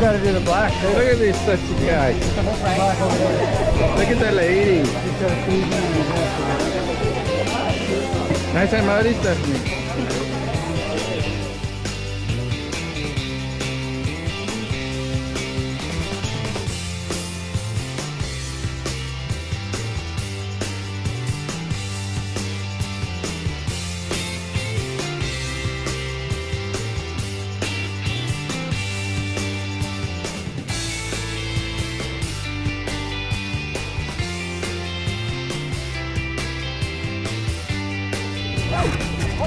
Got to do the black. Look at these such guys. Look at that lady. Nice and muddy, Stephanie.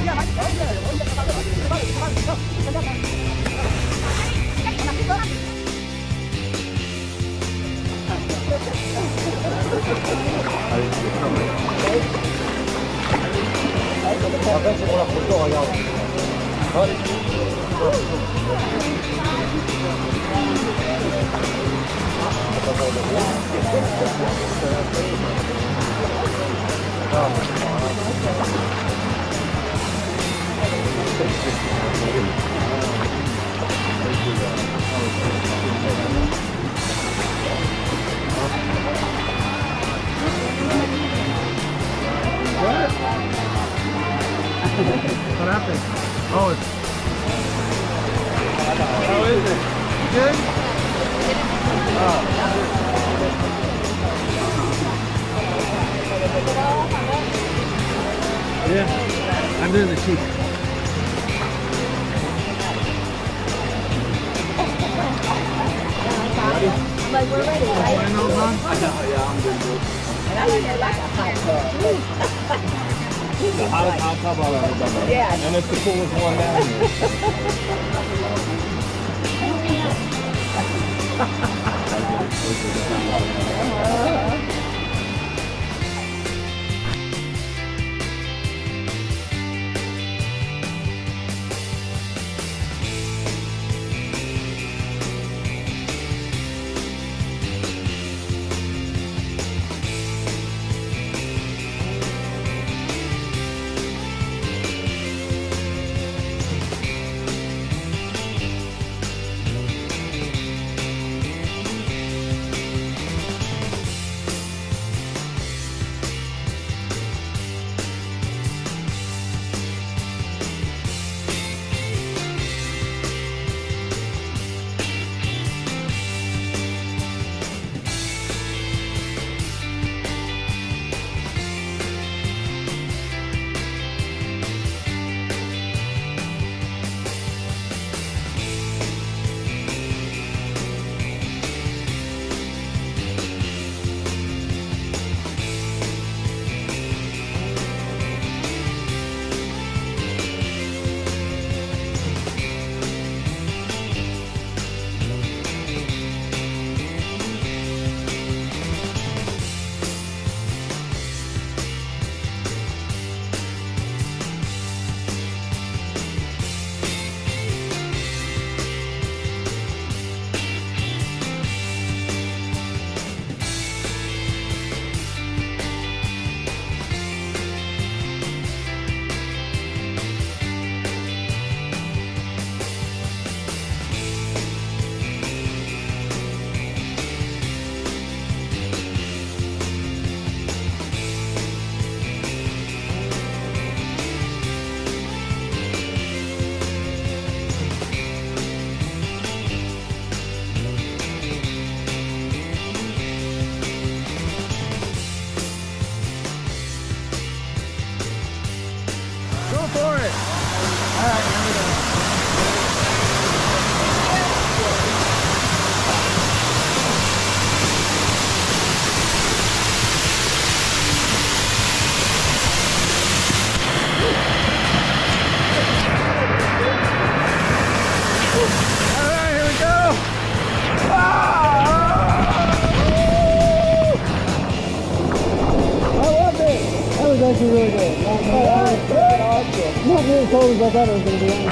아까전에우리그~ What happened? Oh, it's How is it? good. Yeah, I'm doing the cheek. Huh? I'll, I'll all of it. Yeah. And it's the coolest one down here. kadar öldürdüler.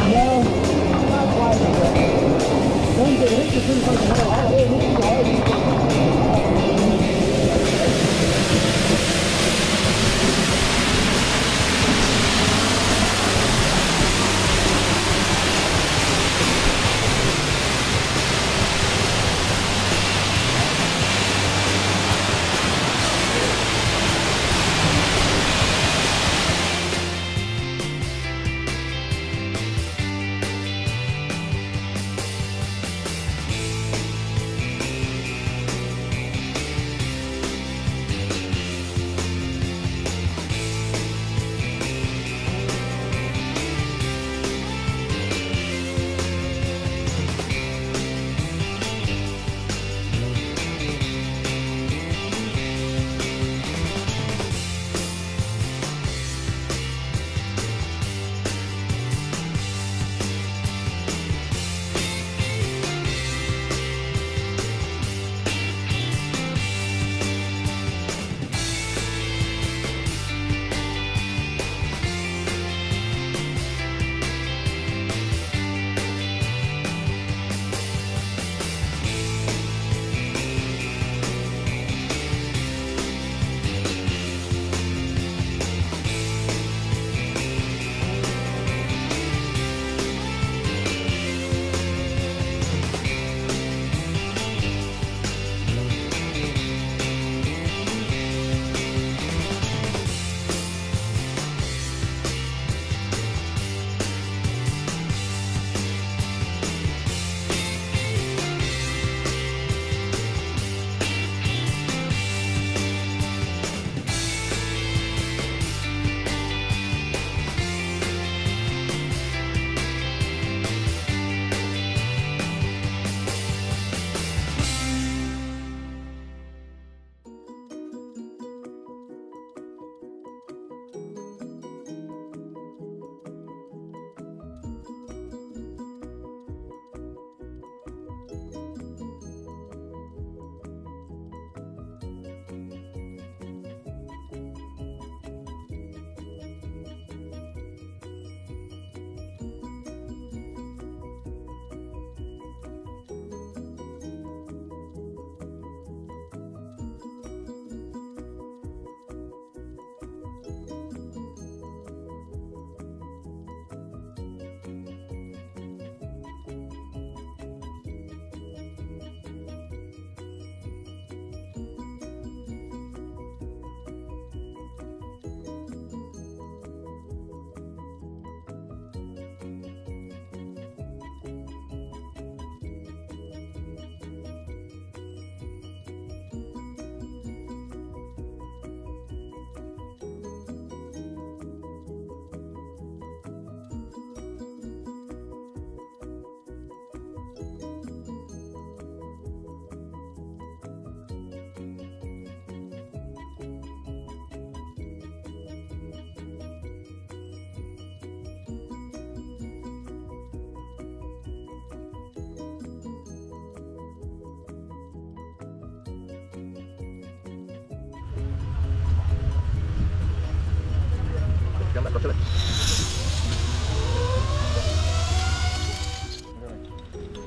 Come back, go to it.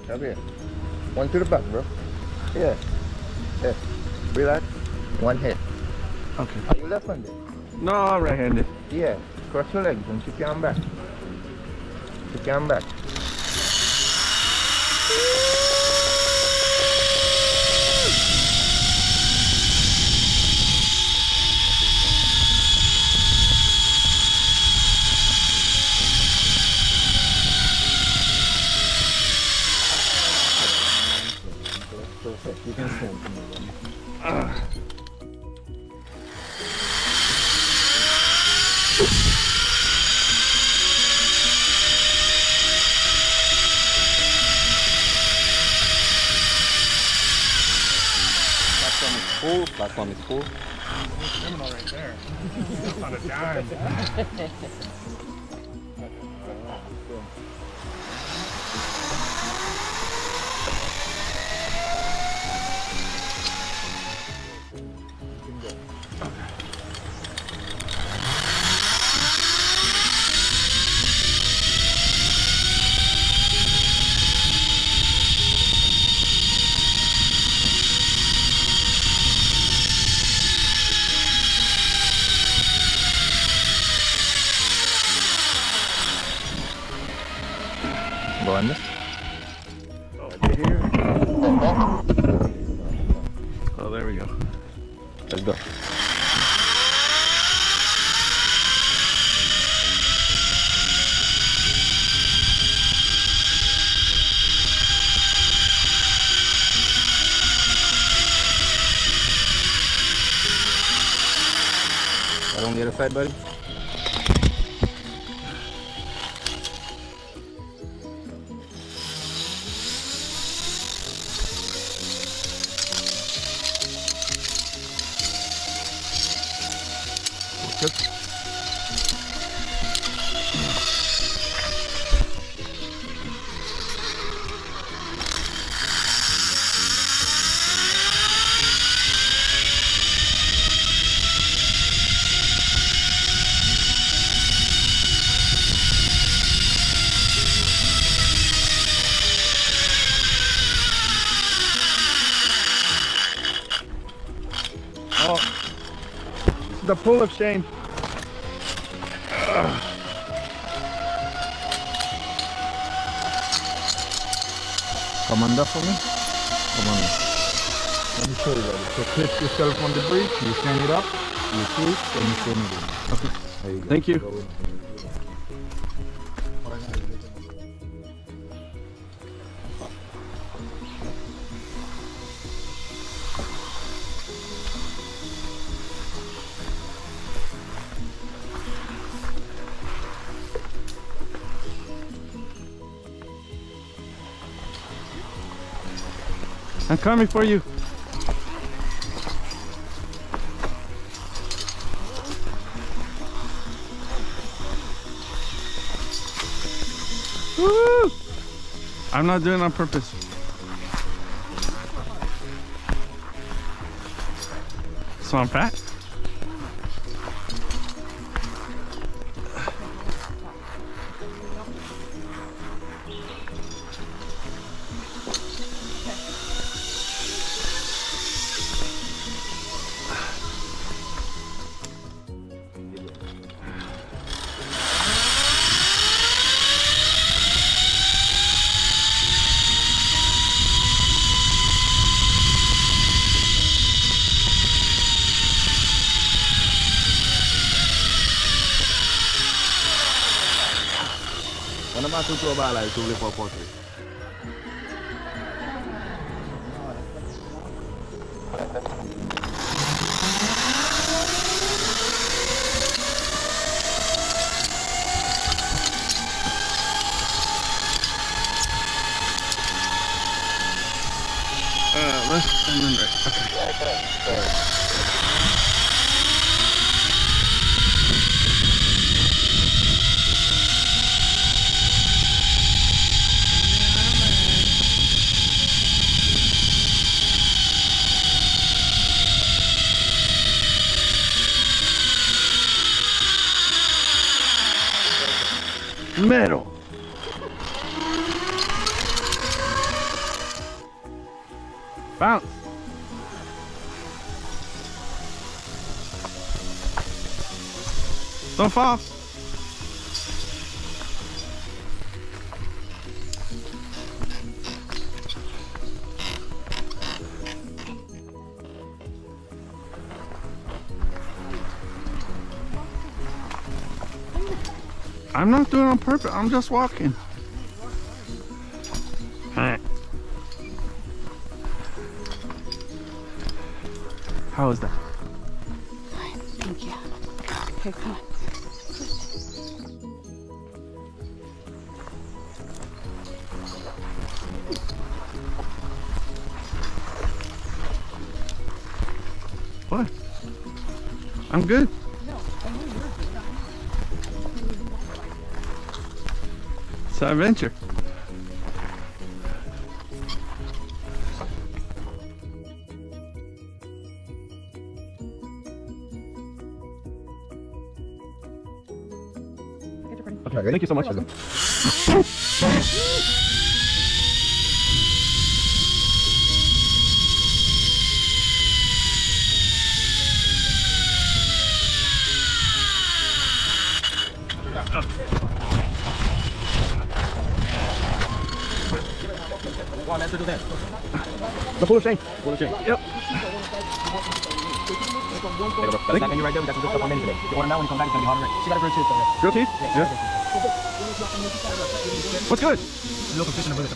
Come here. One to the back, bro. Yeah. Yeah. Relax. One hit. Okay. Are you left-handed? No, I'm right-handed. Yeah. Cross your legs and kick your arm back. Kick your arm back. Platform is full. Platform is full. Criminal right there. on a dime. side, buddy. Shane. Come under for me. Come on. Let me show you that. So clip yourself on the bridge, you stand it up, you pull, and you stand it in. Okay. There you go. Thank you. I'm coming for you. I'm not doing it on purpose. So I'm fat? Mwen se tro balay sou vle pou apotre. Don't fall. I'm not doing on purpose. I'm just walking. How is that? Fine, Thank you. Okay, come on. What? I'm good. No, I'm moving. It's an adventure. Okay, thank you so much. The full of shame. Full of shame. Yep. That's that menu right there. We got some good stuff on menu today. If you order now when you come back, it's gonna be hot and ready. She got a grilled cheese though. Grilled cheese? Yeah. What's good? Local fish and a burger.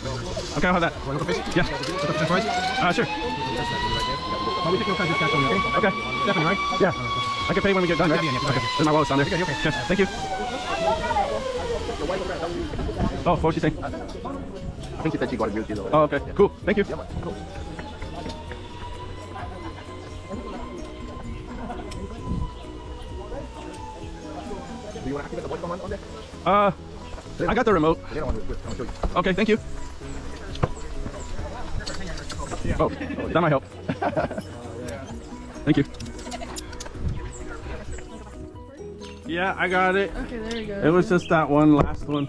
Okay, I'll have that. local fish? Yeah. Local fish and fries? Uh, sure. Oh, we take no time to cash on you, okay? Okay. Stephanie, right? Yeah. I can pay when we get done, right? Okay. There's my wallet's down there. Okay, okay. Yeah, thank you. Oh, what was she saying? I think she said she got a grilled cheese already. Oh, okay. Cool. Thank you. Yeah. Cool. Do you want to activate the voice command on there? Uh, I got the remote. They don't want to do it. I'm going to show you. Okay, thank you. Oh, that might help. Thank you. Yeah, I got it. Okay, there you go. It was just that one last one.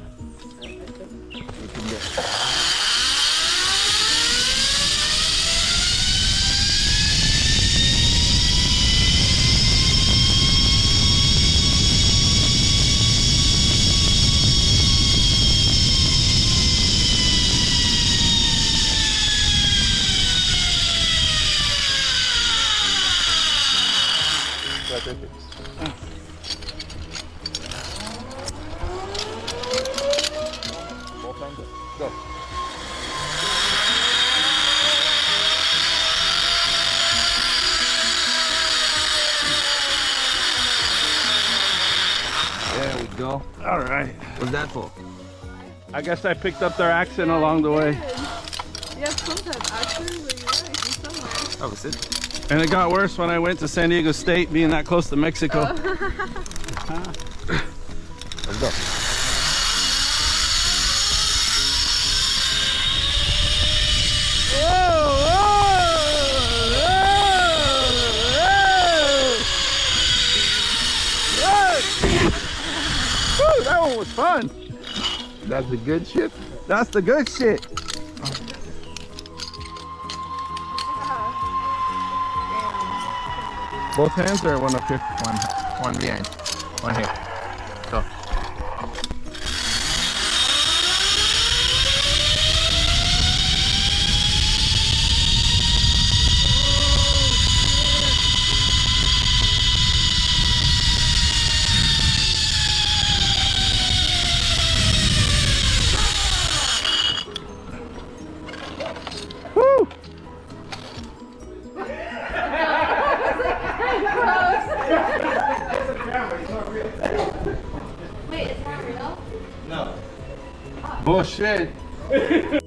Right. What's that for? I guess I picked up their accent along the way. Yeah, sometimes actually, but you're right. He's somewhere. Oh, was it? And it got worse when I went to San Diego State, being that close to Mexico. Oh. Let's go. Was fun. That's the good shit. That's the good shit. Both hands or one up here? One, one behind. One here. 对